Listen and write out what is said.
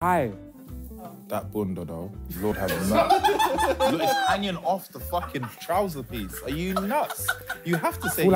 Hi. That bunda though, Lord have mercy. Look, it's hanging off the fucking trouser piece. Are you nuts? You have to say